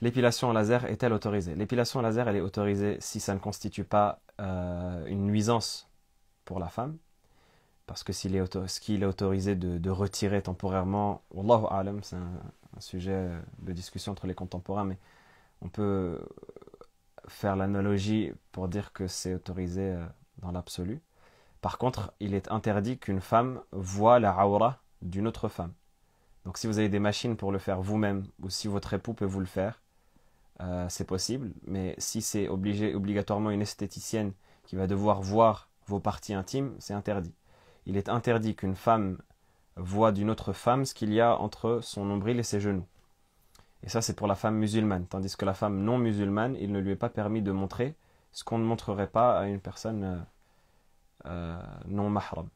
l'épilation laser est-elle autorisée? L'épilation laser, elle est autorisée si ça ne constitue pas euh, une nuisance pour la femme. Parce que s'il est, ce qu'il est autorisé de, retirer temporairement, Wallahu alam, c'est un, sujet de discussion entre les contemporains, mais on peut faire l'analogie pour dire que c'est autorisé euh, dans l'absolu. Par contre, il est interdit qu'une femme voit la aura d'une autre femme. Donc si vous avez des machines pour le faire vous-même, ou si votre époux peut vous le faire, euh, c'est possible. Mais si c'est obligatoirement une esthéticienne qui va devoir voir vos parties intimes, c'est interdit. Il est interdit qu'une femme voit d'une autre femme ce qu'il y a entre son nombril et ses genoux. Et ça, c'est pour la femme musulmane. Tandis que la femme non musulmane, il ne lui est pas permis de montrer ce qu'on ne montrerait pas à une personne euh, euh, non mahram.